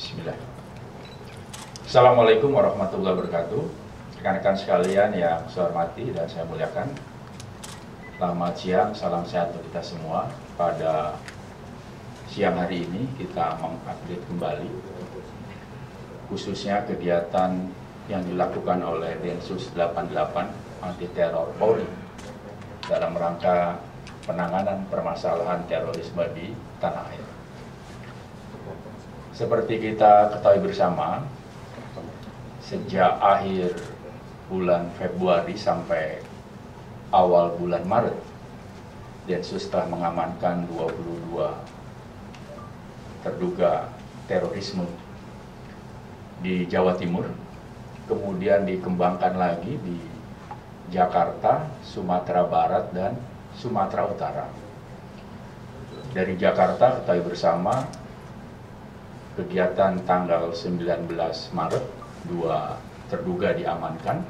Bismillah. Assalamualaikum warahmatullahi wabarakatuh. Rekan-rekan sekalian yang saya hormati dan saya muliakan. Selamat siang, salam sehat untuk kita semua. Pada siang hari ini kita mengupdate kembali khususnya kegiatan yang dilakukan oleh Densus 88 anti teror Polri dalam rangka penanganan permasalahan terorisme di tanah air. Seperti kita ketahui bersama, sejak akhir bulan Februari sampai awal bulan Maret, Densus telah mengamankan 22 terduga terorisme di Jawa Timur, kemudian dikembangkan lagi di Jakarta, Sumatera Barat, dan Sumatera Utara. Dari Jakarta ketahui bersama kegiatan tanggal 19 Maret, dua terduga diamankan.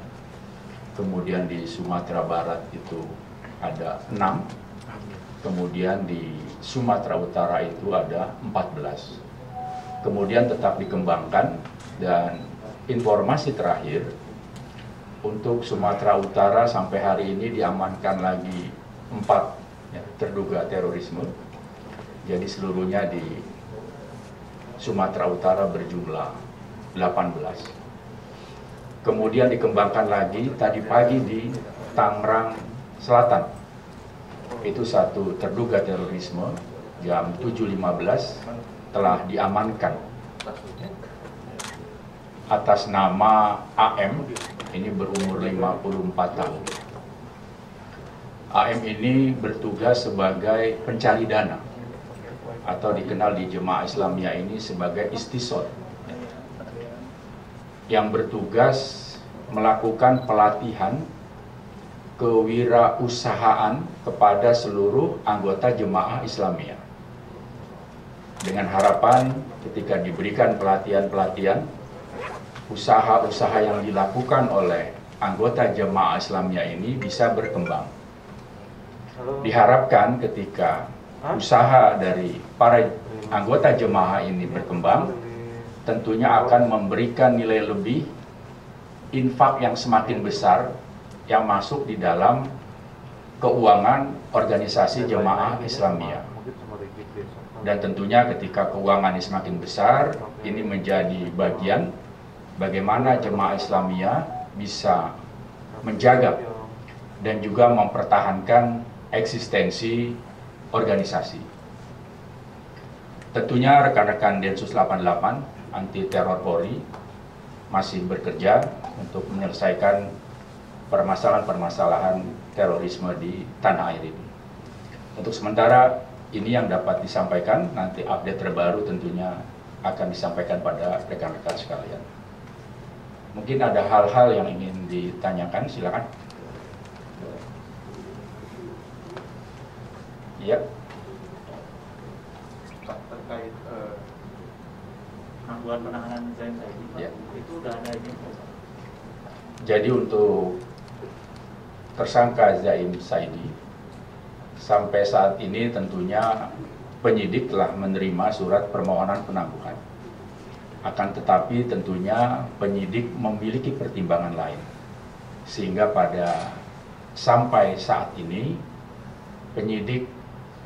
Kemudian di Sumatera Barat itu ada enam. Kemudian di Sumatera Utara itu ada 14. Kemudian tetap dikembangkan dan informasi terakhir untuk Sumatera Utara sampai hari ini diamankan lagi empat ya, terduga terorisme. Jadi seluruhnya di Sumatera Utara berjumlah 18. Kemudian dikembangkan lagi tadi pagi di Tangerang Selatan. Itu satu terduga terorisme jam 7.15 telah diamankan atas nama AM ini berumur 54 tahun. AM ini bertugas sebagai pencari dana atau dikenal di jemaah Islamiyah ini sebagai istisod yang bertugas melakukan pelatihan kewirausahaan kepada seluruh anggota jemaah Islamiyah dengan harapan ketika diberikan pelatihan-pelatihan usaha-usaha yang dilakukan oleh anggota jemaah Islamnya ini bisa berkembang. Diharapkan ketika usaha dari para anggota jemaah ini berkembang, tentunya akan memberikan nilai lebih infak yang semakin besar yang masuk di dalam keuangan organisasi jemaah Islamiyah. Dan tentunya ketika keuangan ini semakin besar, ini menjadi bagian bagaimana jemaah Islamiyah bisa menjaga dan juga mempertahankan eksistensi organisasi. Tentunya rekan-rekan Densus 88 anti teror Polri masih bekerja untuk menyelesaikan permasalahan-permasalahan terorisme di tanah air ini. Untuk sementara ini yang dapat disampaikan, nanti update terbaru tentunya akan disampaikan pada rekan-rekan sekalian. Mungkin ada hal-hal yang ingin ditanyakan, silakan. Iya. Pak terkait eh, penahanan Zain Saidi, Pak, Ya. itu udah ada ini? Jadi untuk tersangka Zaim Saidi sampai saat ini tentunya penyidik telah menerima surat permohonan penangguhan. Akan tetapi tentunya penyidik memiliki pertimbangan lain. Sehingga pada sampai saat ini penyidik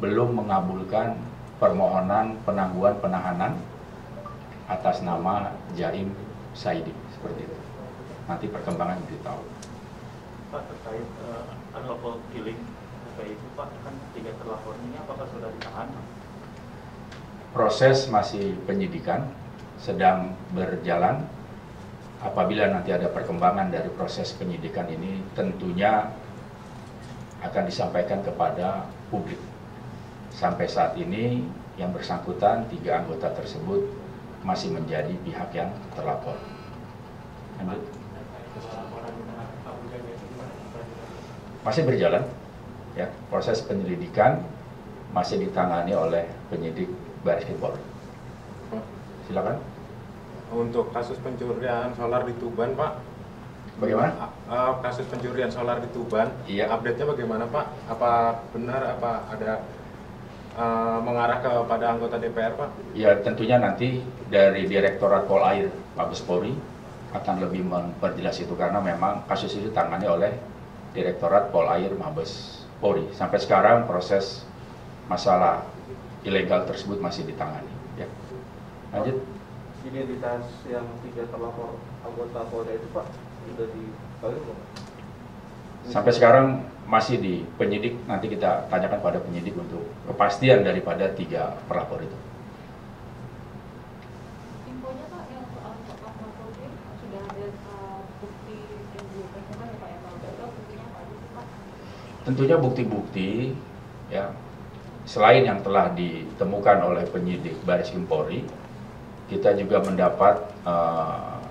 belum mengabulkan permohonan penangguhan penahanan atas nama Jaim Saidi seperti itu. Nanti perkembangan diberitahu. Pak terkait eh, unlawful killing terkait itu Pak kan tiga terlapor ini apakah sudah ditahan? Proses masih penyidikan sedang berjalan. Apabila nanti ada perkembangan dari proses penyidikan ini, tentunya akan disampaikan kepada publik. Sampai saat ini, yang bersangkutan tiga anggota tersebut masih menjadi pihak yang terlapor. Lanjut. Masih berjalan, ya proses penyelidikan masih ditangani oleh penyidik Baris Krim Polri. Silakan. Untuk kasus pencurian solar di Tuban, Pak. Bagaimana? Kasus pencurian solar di Tuban, Iya. update-nya bagaimana, Pak? Apa benar apa ada uh, mengarah kepada anggota DPR, Pak? Ya tentunya nanti dari Direktorat Polair Mabes Polri akan lebih memperjelas itu karena memang kasus itu ditangani oleh Direktorat Polair Mabes Polri. Sampai sekarang proses masalah ilegal tersebut masih ditangani. Ya. Lanjut. Identitas yang tiga terlapor anggota Polda itu Pak sudah diketahui belum? Sampai sekarang masih di penyidik, nanti kita tanyakan pada penyidik untuk kepastian daripada tiga pelapor itu. Tentunya bukti-bukti ya selain yang telah ditemukan oleh penyidik Baris Krim Polri, kita juga mendapat uh,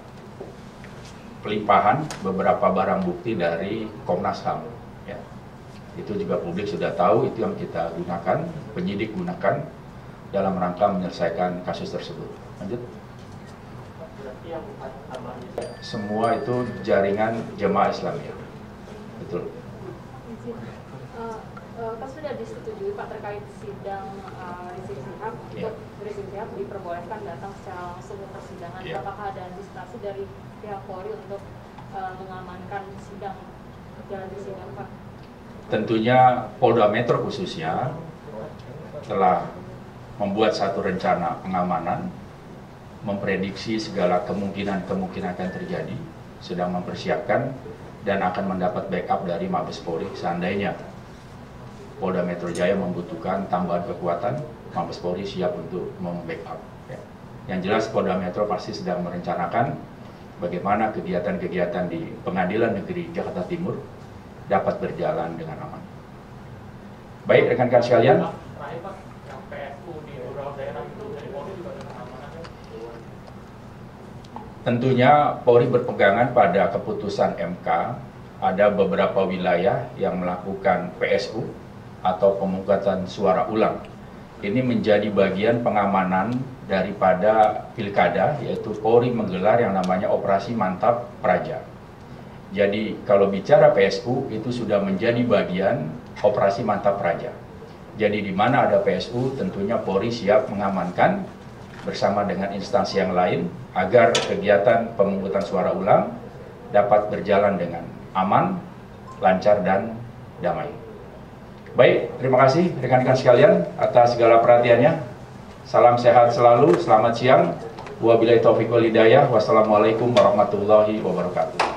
pelimpahan beberapa barang bukti dari Komnas HAM. Ya. Itu juga publik sudah tahu, itu yang kita gunakan, penyidik gunakan dalam rangka menyelesaikan kasus tersebut. Lanjut. Berarti yang tambahannya Semua itu jaringan jemaah Islamiyah. Betul. Uh, uh, kan sudah disetujui Pak terkait sidang uh, Rizik Sihab Iya. untuk Rizik Sihab diperbolehkan datang secara langsung ke persidangan. Iya. Apakah ada antisipasi dari pihak Polri untuk uh, mengamankan sidang jalan di sidang Pak? Tentunya Polda Metro khususnya telah membuat satu rencana pengamanan, memprediksi segala kemungkinan-kemungkinan akan terjadi, sedang mempersiapkan dan akan mendapat backup dari Mabes Polri seandainya Polda Metro Jaya membutuhkan tambahan kekuatan, Mabes Polri siap untuk membackup. Ya. Yang jelas Polda Metro pasti sedang merencanakan bagaimana kegiatan-kegiatan di Pengadilan Negeri Jakarta Timur dapat berjalan dengan aman. Baik rekan-rekan sekalian, tentunya Polri berpegangan pada keputusan MK. Ada beberapa wilayah yang melakukan PSU atau pemungkatan suara ulang. Ini menjadi bagian pengamanan daripada pilkada, yaitu Polri menggelar yang namanya Operasi Mantap Praja. Jadi kalau bicara PSU itu sudah menjadi bagian Operasi Mantap Praja. Jadi di mana ada PSU tentunya Polri siap mengamankan bersama dengan instansi yang lain agar kegiatan pemungutan suara ulang dapat berjalan dengan aman, lancar dan damai. Baik, terima kasih rekan-rekan sekalian atas segala perhatiannya. Salam sehat selalu, selamat siang. Wabillahi taufiq wal hidayah. Wassalamualaikum warahmatullahi wabarakatuh.